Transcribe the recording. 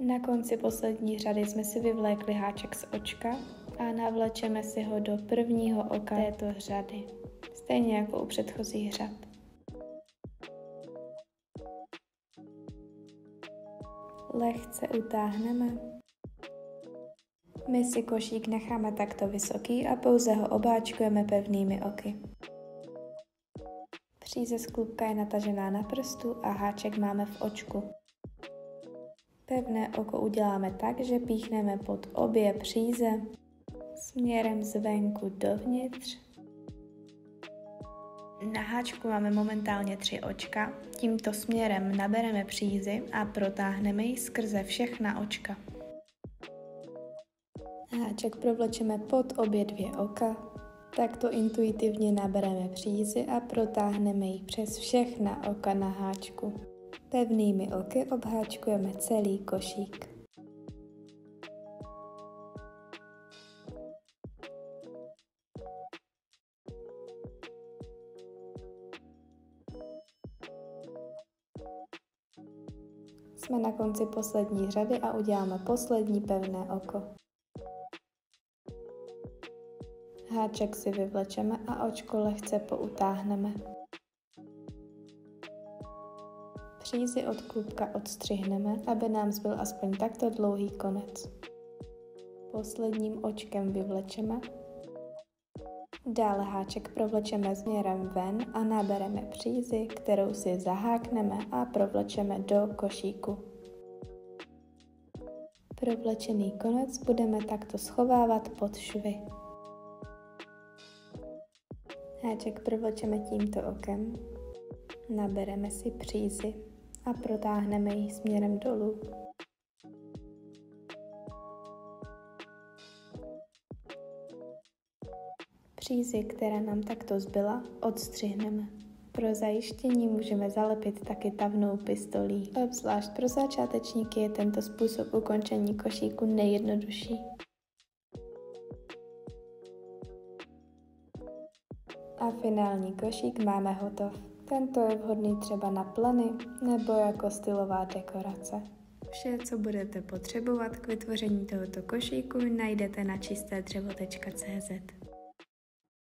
Na konci poslední řady jsme si vyvlékli háček z očka a navlečeme si ho do prvního oka této řady, stejně jako u předchozích řad. Lehce utáhneme. My si košík necháme takto vysoký a pouze ho obáčkujeme pevnými oky. Příze z klubka je natažená na prstu a háček máme v očku. Pevné oko uděláme tak, že píchneme pod obě příze směrem zvenku dovnitř. Na háčku máme momentálně tři očka. Tímto směrem nabereme přízy a protáhneme ji skrze všechna očka. Háček provlečeme pod obě dvě oka. Takto intuitivně nabereme přízy a protáhneme ji přes všechna oka na háčku. Pevnými oky obháčkujeme celý košík. Jsme na konci poslední řady a uděláme poslední pevné oko. Háček si vyvlečeme a očko lehce poutáhneme. Přízy od klubka odstřihneme, aby nám zbyl aspoň takto dlouhý konec. Posledním očkem vyvlečeme. Dále háček provlečeme směrem ven a nabereme přízy, kterou si zahákneme a provlečeme do košíku. Provlečený konec budeme takto schovávat pod švy. Háček provlečeme tímto okem, nabereme si přízy a protáhneme ji směrem dolů. Přízy, která nám takto zbyla, odstřihneme. Pro zajištění můžeme zalepit taky tavnou pistolí. Obzvlášť pro začátečníky je tento způsob ukončení košíku nejjednodušší. A finální košík máme hotov. Tento je vhodný třeba na plany nebo jako stylová dekorace. Vše, co budete potřebovat k vytvoření tohoto košíku, najdete na čistedřevo.cz.